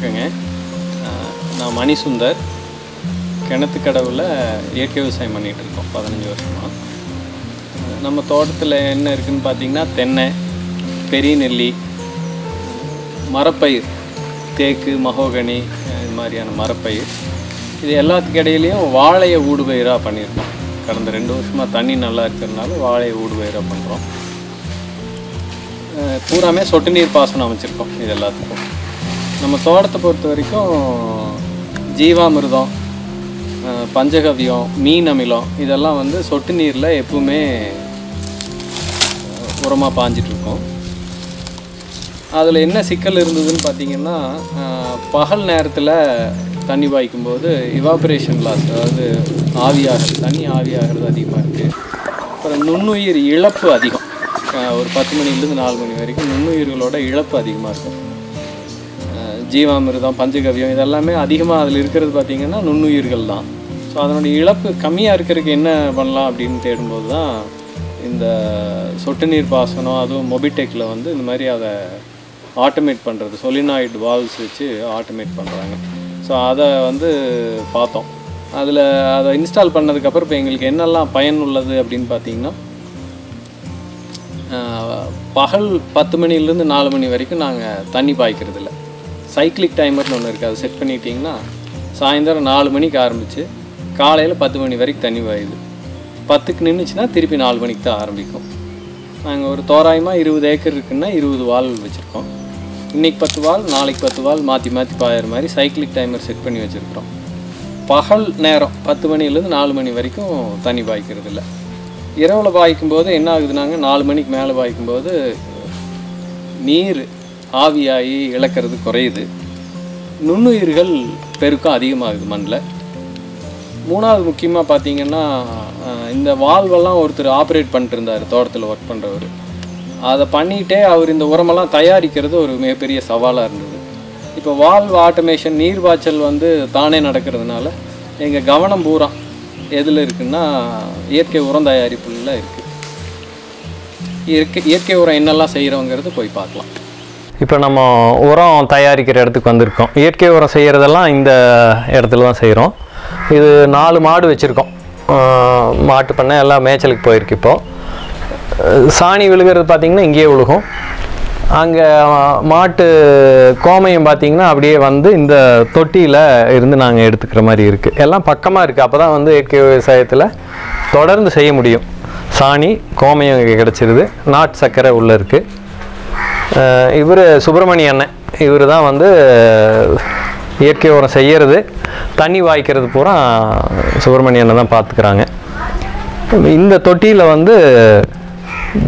வணக்கங்க. நான் மணிசுந்தர். கிணத்து கடவுளில் இயற்கை விவசாயம் பண்ணிகிட்டு இருக்கோம் பதினஞ்சு வருஷமாக நம்ம தோட்டத்தில் என்ன இருக்குதுன்னு பார்த்தீங்கன்னா தென்னை பெரிய நெல்லி மரப்பயிர் தேக்கு மகோகனி இது மாதிரியான மரப்பயிர். இது எல்லாத்துக்கு இடையிலையும் வாழையை ஊடுபயிராக பண்ணியிருக்கோம். கடந்த ரெண்டு வருஷமாக தண்ணி நல்லா இருக்கிறதுனால வாழையை ஊடுபயிராக பண்ணுறோம் பூராமே சொட்டு நீர் பாசனம் அமைச்சிருக்கோம் இது எல்லாத்துக்கும். நம்ம தோட்டத்தை பொறுத்த வரைக்கும் ஜீவாமிர்தம் பஞ்சகவியம் மீன் அமிலம் இதெல்லாம் வந்து சொட்டு நீரில் எப்பவுமே உரமாக பாஞ்சிட்ருக்கோம். அதில் என்ன சிக்கல் இருந்ததுன்னு பார்த்தீங்கன்னா பகல் நேரத்தில் தண்ணி பாய்க்கும்போது இவாபரேஷன் லாஸ் அதாவது ஆவியாகிறது தண்ணி ஆவியாகிறது அதிகமாக இருக்குது அப்புறம் நுண்ணுயிர் இழப்பு அதிகம். ஒரு பத்து மணிலேருந்து நாலு மணி வரைக்கும் நுண்ணுயிர்களோட இழப்பு அதிகமாக இருக்கும். ஜீவாமிர்தம் பஞ்சகவ்யம் இதெல்லாமே அதிகமாக அதில் இருக்கிறது பார்த்திங்கன்னா நுண்ணுயிர்கள் தான். ஸோ அதனுடைய இழப்பு கம்மியாக இருக்கிறதுக்கு என்ன பண்ணலாம் அப்படின்னு தேடும்போது தான் இந்த சொட்டு நீர் பாசனம் அதுவும் மொபிடெக்கில் வந்து இந்த மாதிரி அதை ஆட்டோமேட் பண்ணுறது சொலினாய்டு வால்ஸ் வச்சு ஆட்டோமேட் பண்ணுறாங்க ஸோ அதை வந்து பார்த்தோம். அதில் அதை இன்ஸ்டால் பண்ணதுக்கப்புறம் இப்போ எங்களுக்கு என்னெல்லாம் பயன் உள்ளது அப்படின்னு பார்த்தீங்கன்னா பகல் பத்து மணிலேருந்து நாலு மணி வரைக்கும் நாங்கள் தண்ணி பாய்க்கிறது இல்லை சைக்கிளிக் டைமர்னு ஒன்று இருக்குது அதை செட் பண்ணிட்டீங்கன்னா சாயந்தரம் நாலு மணிக்கு ஆரம்பித்து காலையில் பத்து மணி வரைக்கும் தண்ணி பாயுது. பத்துக்கு நின்றுச்சுன்னா திருப்பி நாலு மணிக்கு தான் ஆரம்பிக்கும். நாங்கள் ஒரு தோராயமாக இருபது ஏக்கர் இருக்குன்னா இருபது வால் வச்சுருக்கோம். இன்றைக்கி பத்து வால் நாளைக்கு பத்து வால் மாற்றி மாற்றி பாயிற மாதிரி சைக்கிளிக் டைமர் செட் பண்ணி வச்சுருக்குறோம். பகல் நேரம் பத்து மணிலேருந்து நாலு மணி வரைக்கும் தண்ணி பாய்க்கிறது இல்லை. இரவில் பாய்க்கும்போது என்ன ஆகுதுனாங்க நாலு மணிக்கு மேலே பாய்க்கும்போது நீர் ஆவியாகி இழக்கிறது குறையுது. நுண்ணுயிர்கள் பெருக்கம் அதிகமாகுது மண்ணில் மூணாவது முக்கியமாக பார்த்தீங்கன்னா இந்த வால்வெல்லாம் ஒருத்தர் ஆப்ரேட் பண்ணிட்டு இருந்தார் தோட்டத்தில் ஒர்க் பண்ணுறவர் அதை பண்ணிகிட்டே அவர் இந்த உரமெல்லாம் தயாரிக்கிறது ஒரு மிகப்பெரிய சவாலாக இருந்தது. இப்போ வால்வ் ஆட்டோமேஷன் நீர்வாய்ச்சல் வந்து தானே நடக்கிறதுனால எங்கள் கவனம் பூரா எதில் இருக்குன்னா இயற்கை உரம் தயாரிப்புல இருக்குது இயற்கை இயற்கை உரம் என்னெல்லாம் செய்கிறோங்கிறது போய் பார்க்கலாம். இப்போ நம்ம உரம் தயாரிக்கிற இடத்துக்கு வந்திருக்கோம். இயற்கை உரம் செய்கிறதெல்லாம் இந்த இடத்துல தான் செய்கிறோம் இது நாலு மாடு வச்சுருக்கோம். மாட்டு பண்ணை எல்லாம் மேய்ச்சலுக்கு போயிருக்கு இப்போது சாணி விழுகிறது பார்த்திங்கன்னா இங்கேயே விழுகும். அங்கே மாட்டு கோமயம் பார்த்திங்கன்னா அப்படியே வந்து இந்த தொட்டியில் இருந்து நாங்கள் எடுத்துக்கிற மாதிரி இருக்குது எல்லாம் பக்கமாக இருக்குது அப்போ தான் வந்து இயற்கை விவசாயத்தில் தொடர்ந்து செய்ய முடியும். சாணி கோமையும் இங்கே கிடச்சிருது. நாட்டு சர்க்கரை உள்ளே இருக்குது இவர் சுப்பிரமணிய அண்ணன். இவர் தான் வந்து இயற்கை உரம் செய்கிறது தண்ணி வாய்க்கிறது பூரா சுப்பிரமணிய அண்ணன் தான் பார்த்துக்கிறாங்க இந்த தொட்டியில் வந்து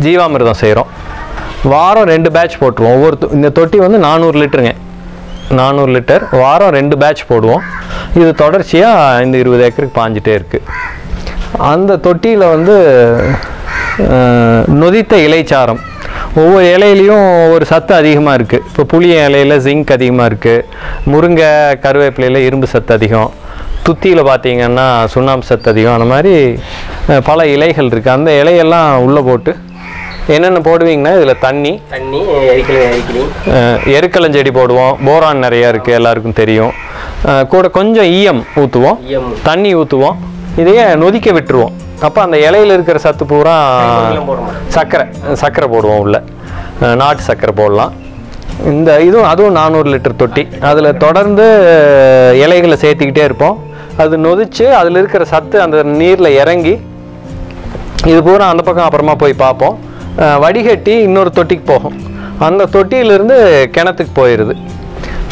ஜீவாமிர்தம் செய்கிறோம் வாரம் ரெண்டு பேட்ச் போட்டுருவோம். ஒவ்வொரு இந்த தொட்டி வந்து நானூறு லிட்டருங்க. நானூறு லிட்டர். வாரம் ரெண்டு பேட்ச் போடுவோம். இது தொடர்ச்சியாக இந்த இருபது ஏக்கருக்கு பாஞ்சிட்டே இருக்குது அந்த தொட்டியில் வந்து நொதித்த இலைச்சாரம். ஒவ்வொரு இலையிலையும் ஒவ்வொரு சத்து அதிகமாக இருக்குது இப்போ புளிய இலையில ஜிங்க் அதிகமாக இருக்குது முருங்கை கருவேப்பிலையில் இரும்பு சத்து அதிகம். துத்தியில் பார்த்தீங்கன்னா சுண்ணாம்பு சத்து அதிகம். அந்த மாதிரி பல இலைகள் இருக்குது அந்த இலையெல்லாம் உள்ளே போட்டு என்னென்ன போடுவீங்கன்னா இதில் தண்ணி தண்ணி எரிக்கலை எரிக்கலி. அஹ், எருக்களஞ்செடி போடுவோம். போரான் நிறையா இருக்குது எல்லாருக்கும் தெரியும். கூட கொஞ்சம் ஈயம் ஊற்றுவோம் தண்ணி ஊற்றுவோம் இதையே நொதிக்க விட்டுருவோம். அப்போ அந்த இலையில இருக்கிற சத்து பூரா சர்க்கரை சர்க்கரை போடுவோம் உள்ள. நாட்டு சர்க்கரை போடலாம். இந்த இதுவும் அதுவும் நானூறு லிட்டர் தொட்டி. அதில் தொடர்ந்து இலைகளை சேர்த்துக்கிட்டே இருப்போம். அது நொதிச்சு அதில் இருக்கிற சத்து அந்த நீரில் இறங்கி இது பூரா அந்த பக்கம் அப்புறமா போய் பார்ப்போம். வடிகட்டி இன்னொரு தொட்டிக்கு போகும். அந்த தொட்டியிலிருந்து கிணத்துக்கு போயிடுது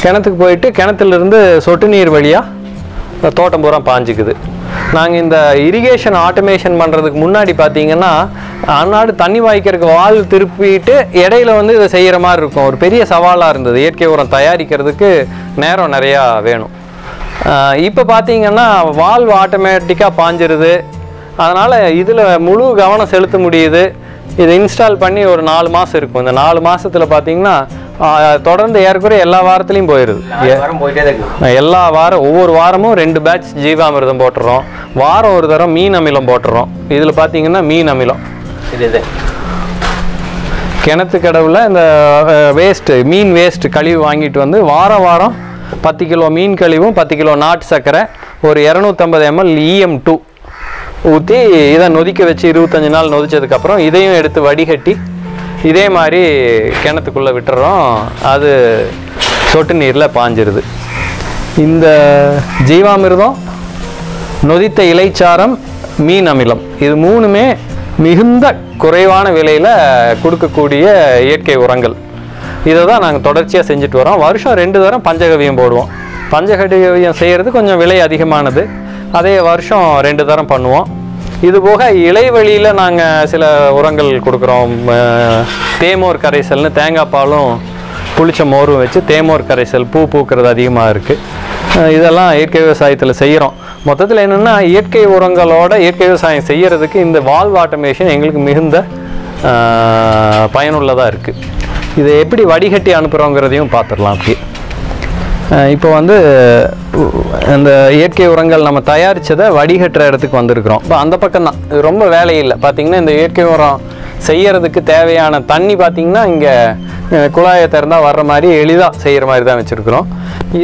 கிணத்துக்கு போயிட்டு கிணத்துலேருந்து சொட்டு நீர் வழியாக தோட்டம் பூரா பாஞ்சுக்குது. நாங்கள் இந்த இரிகேஷன் ஆட்டோமேஷன் பண்ணுறதுக்கு முன்னாடி பார்த்தீங்கன்னா அன்னாடு தண்ணி வாய்க்கிறதுக்கு வால் திருப்பிட்டு இடையில வந்து இதை செய்கிற மாதிரி இருக்கும். ஒரு பெரிய சவாலாக இருந்தது. இயற்கை உரம் தயாரிக்கிறதுக்கு நேரம் நிறையா வேணும். இப்போ பார்த்தீங்கன்னா வால்வ் ஆட்டோமேட்டிக்காக பாஞ்சிருது. அதனால் இதில் முழு கவனம் செலுத்த முடியுது. இதை இன்ஸ்டால் பண்ணி ஒரு நாலு மாதம் இருக்கும். இந்த நாலு மாதத்தில் பார்த்தீங்கன்னா தொடர்ந்து ஏறக்குறைய எல்லா வாரத்துலேயும் போயிடுது எல்லா வாரம் ஒவ்வொரு வாரமும் ரெண்டு பேட்ச் ஜீவாமிர்தம் போட்டுறோம். வாரம் ஒரு தரம் மீன் அமிலம் போட்டுறோம். இதில் பார்த்தீங்கன்னா மீன் அமிலம். இது கிணத்து கடவுல இந்த வேஸ்ட்டு மீன் வேஸ்ட் கழிவு வாங்கிட்டு வந்து வாரம் வாரம் பத்து கிலோ மீன் கழிவும் பத்து கிலோ நாட்டு சர்க்கரை ஒரு இரநூத்தம்பது எம்எல் இஎம் டூ ஊற்றி இதை நொதிக்க வச்சு இருபத்தஞ்சி நாள் நொதிச்சதுக்கப்புறம் இதையும் எடுத்து வடிகட்டி இதே மாதிரி கிணத்துக்குள்ளே விட்டுறோம். அது சொட்டு நீரில் பாஞ்சிருது. இந்த ஜீவாமிர்தம் நொதித்த இலைச்சாரம் மீன் அமிலம் இது மூணுமே மிகுந்த குறைவான விலையில் கொடுக்கக்கூடிய இயற்கை உரங்கள். இதை தான் நாங்கள் தொடர்ச்சியாக செஞ்சுட்டு வரோம். வருஷம் ரெண்டு தரம் பஞ்சகவியம் போடுவோம். பஞ்சகவியம் செய்கிறது கொஞ்சம் விலை அதிகமானது. அதே வருஷம் ரெண்டு தரம் பண்ணுவோம். இது போக இலைவழியில் நாங்கள் சில உரங்கள் கொடுக்குறோம். தேமோர் கரைசல்னு தேங்காய் பாலும் புளிச்ச மோரும் வச்சு தேமோர் கரைசல் பூ பூக்கிறது அதிகமாக இருக்குது இதெல்லாம் இயற்கை விவசாயத்தில் செய்கிறோம் மொத்தத்தில் என்னென்னா இயற்கை உரங்களோட இயற்கை விவசாயம் செய்கிறதுக்கு இந்த வால்வ் ஆட்டோமேஷன் எங்களுக்கு மிகுந்த பயனுள்ளதாக இருக்குது இதை எப்படி வடிகட்டி அனுப்புகிறோங்கிறதையும் பார்த்துடலாம் அப்படியே. இப்போ வந்து அந்த இயற்கை உரங்கள் நம்ம தயாரித்ததை வடிகட்டுற இடத்துக்கு வந்திருக்கிறோம். இப்போ அந்த பக்கம் தான் இது ரொம்ப வேலை இல்லை பார்த்தீங்கன்னா இந்த இயற்கை உரம் செய்யறதுக்கு தேவையான தண்ணி பார்த்திங்கன்னா இங்கே குழாயை திறந்தால் வர்ற மாதிரி எளிதாக செய்கிற மாதிரி தான் வச்சுருக்குறோம்.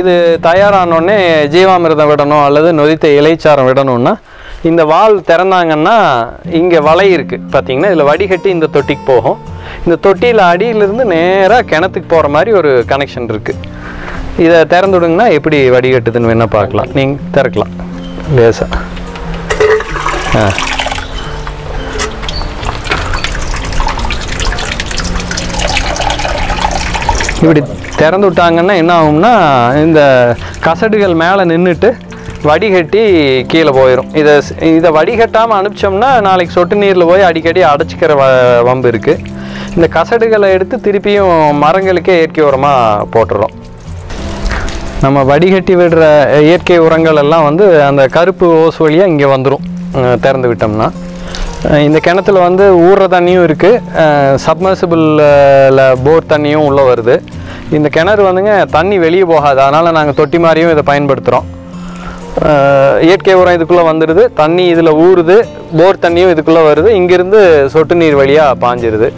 இது தயாரானோடனே ஜீவாமிர்தம் விடணும் அல்லது நொதித்த இலைச்சாரம் விடணும்னா இந்த வால் திறந்தாங்கன்னா இங்கே வலை இருக்குது பார்த்தீங்கன்னா இதில் வடிகட்டி இந்த தொட்டிக்கு போகும். இந்த தொட்டியில் அடியிலிருந்து நேராக கிணத்துக்கு போகிற மாதிரி ஒரு கனெக்ஷன் இருக்குது இதை திறந்து விடுங்கன்னா எப்படி வடிகட்டுதுன்னு வேணால் பார்க்கலாம். நீங்கள் திறக்கலாம். லேசாக ஆ. இப்படி திறந்து விட்டாங்கன்னா என்ன ஆகும்னா இந்த கசடுகள் மேலே நின்றுட்டு வடிகட்டி கீழே போயிடும் இதை இதை வடிகட்டாமல் அனுப்பிச்சோம்னா நாளைக்கு சொட்டு நீரில் போய் அடிக்கடி அடைச்சிக்கிற வ வம்பு இருக்குது இந்த கசடுகளை எடுத்து திருப்பியும் மரங்களுக்கே இயற்கை உரமாக போட்டுறோம். நம்ம வடிகட்டி விடுற இயற்கை உரங்கள் எல்லாம் வந்து அந்த கருப்பு ஓஸ் வழியாக இங்கே வந்துடும் திறந்து விட்டோம்னா. இந்த கிணத்துல வந்து ஊற தண்ணியும் இருக்குது சப்மர்சிபிளில் போர் தண்ணியும் உள்ளே வருது. இந்த கிணறு வந்துங்க தண்ணி வெளியே போகாது. அதனால் நாங்கள் தொட்டி மாதிரியும் இதை பயன்படுத்துகிறோம் இயற்கை உரம் இதுக்குள்ளே வந்துடுது தண்ணி இதில் ஊறுது. போர் தண்ணியும் இதுக்குள்ளே வருது. இங்கேருந்து சொட்டு நீர் வழியாக பாஞ்சிருது.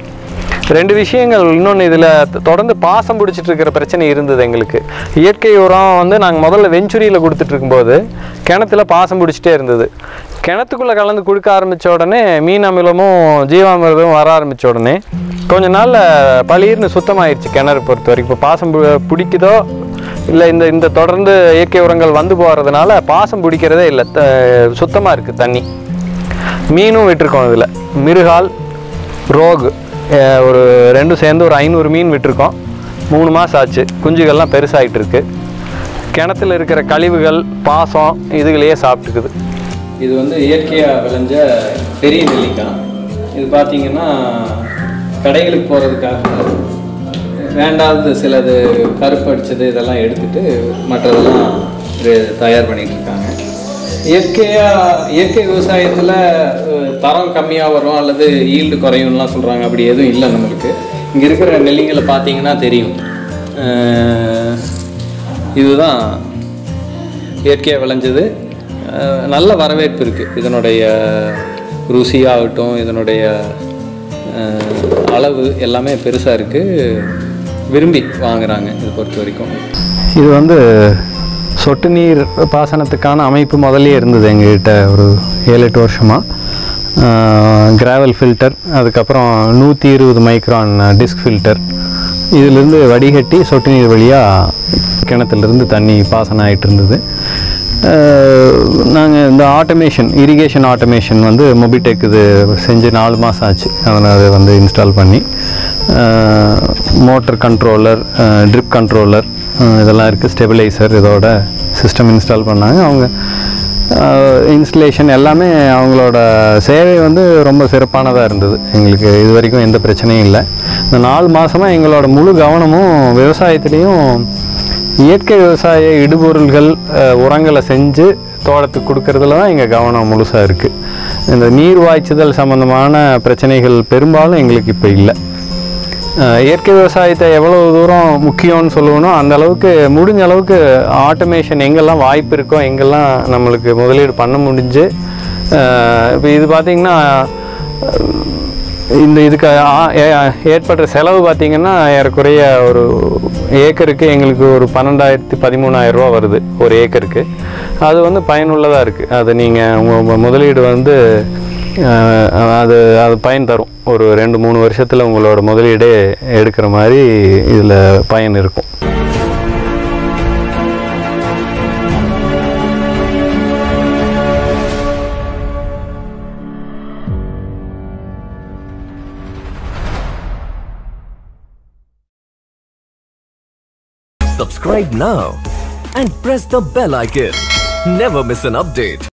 ரெண்டு விஷயங்கள் இன்னொன்று இதில் தொடர்ந்து பாசம் பிடிச்சிட்டு இருக்கிற பிரச்சனை இருந்தது எங்களுக்கு. இயற்கை உரம் வந்து நாங்கள் முதல்ல வெஞ்சுரியில் கொடுத்துட்டு இருக்கும்போது கிணத்துல பாசம் பிடிச்சிட்டே இருந்தது. கிணத்துக்குள்ளே கலந்து கொடுக்க ஆரம்பித்த உடனே மீன் அமிலமும் ஜீவாமிரதமும் வர ஆரம்பித்த உடனே கொஞ்ச நாளில் பளிர்னு சுத்தமாயிருச்சு கிணறு பொறுத்த வரைக்கும். இப்போ பாசம் பு- பிடிக்குதோ இல்லை இந்த இந்த தொடர்ந்து இயற்கை உரங்கள் வந்து போகிறதுனால பாசம் பிடிக்கிறதே இல்லை. சுத்தமாக இருக்குது தண்ணி. மீனும் விட்டுருக்கோம் இதில். மிருகால் ரோகு. ஒரு ரெண்டும் சேர்ந்து ஒரு ஐநூறு மீன் விட்டுருக்கோம். மூணு மாதம் ஆச்சு. குஞ்சுகள்லாம் பெருசாகிட்டு இருக்கு கிணத்துல இருக்கிற கழிவுகள் பாசம் இதுகளையே சாப்பிட்டுக்குது. இது வந்து இயற்கையாக விளைஞ்ச பெரிய நெல்லிக்காய். இது பார்த்தீங்கன்னா கடைகளுக்கு போகிறதுக்காக வேண்டாதது சிலது கருப்படிச்சது இதெல்லாம் எடுத்துகிட்டு மற்றதெல்லாம் தயார் பண்ணிகிட்டு இருக்காங்க. இயற்கையாக இயற்கை விவசாயத்தில் தரம் கம்மியாக வரும் அல்லது ஈல்டு குறையும்லாம் சொல்கிறாங்க அப்படி எதுவும் இல்லை நம்மளுக்கு. இங்கே இருக்கிற நெல்லிங்களை பார்த்தீங்கன்னா தெரியும். இதுதான் இயற்கையாக விளைஞ்சது. நல்ல வரவேற்பு இருக்குது இதனுடைய ருசியாகட்டும் இதனுடைய அளவு எல்லாமே பெருசாக இருக்குது விரும்பி வாங்குறாங்க இது பொறுத்த வரைக்கும். இது வந்து சொட்டு நீர் பாசனத்துக்கான அமைப்பு முதல்லயே இருந்தது எங்ககிட்ட ஒரு ஏழு எட்டு வருஷமாக கிராவல் ஃபில்டர் அதுக்கப்புறம் நூற்றி இருபது மைக்ரான் டிஸ்க் ஃபில்டர் இதிலிருந்து வடிகட்டி சொட்டு நீர் வழியாக கிணத்துலேருந்து தண்ணி பாசனம் ஆகிட்டு இருந்தது. நாங்கள் இந்த ஆட்டோமேஷன் இரிகேஷன் ஆட்டோமேஷன் வந்து மொபிடெக் இது செஞ்சு நாலு மாதம் ஆச்சு. அதனால் அதை வந்து இன்ஸ்டால் பண்ணி மோட்டர் கண்ட்ரோலர் ட்ரிப் கண்ட்ரோலர் இதெல்லாம் இருக்குது ஸ்டெபிலைசர் இதோட சிஸ்டம் இன்ஸ்டால் பண்ணாங்க. அவங்க இன்ஸ்டலேஷன் எல்லாமே அவங்களோட சேவை வந்து ரொம்ப சிறப்பானதாக இருந்தது. எங்களுக்கு இது வரைக்கும் எந்த பிரச்சனையும் இல்லை. இந்த நாலு மாதமாக எங்களோட முழு கவனமும் விவசாயத்துலேயும் இயற்கை விவசாய இடுபொருள்கள் உரங்களை செஞ்சு தோட்டத்துக்கு கொடுக்கறதுல தான் எங்கள் கவனம் முழுசாக இருக்குது இந்த நீர் வாய்ச்சுதல் சம்மந்தமான பிரச்சனைகள் பெரும்பாலும் எங்களுக்கு இப்போ இல்லை. இயற்கை விவசாயத்தை எவ்வளோ தூரம் முக்கியம்னு சொல்லுவோனோ அந்த அளவுக்கு முடிஞ்ச அளவுக்கு ஆட்டோமேஷன் எங்கெல்லாம் வாய்ப்பு இருக்கோ எங்கெல்லாம் நம்மளுக்கு முதலீடு பண்ண முடிஞ்சு இப்போ இது பார்த்திங்கன்னா இந்த இதுக்கு ஏ- ஏற்படுற செலவு பார்த்திங்கன்னா ஏறக்குறைய ஒரு ஏக்கருக்கு எங்களுக்கு ஒரு பன்னெண்டாயிரத்தி பதிமூணாயிரம் ரூபா வருது ஒரு ஏக்கருக்கு. அது வந்து பயனுள்ளதாக இருக்குது அது நீங்கள் உங்கள் முதலீடு வந்து அது அது பயன் தரும் ஒரு ரெண்டு மூணு வருஷத்தில் உங்களோட முதலீடே எடுக்கிற மாதிரி இதில் பயன் இருக்கும் Subscribe now and press the bell icon. Never miss an update.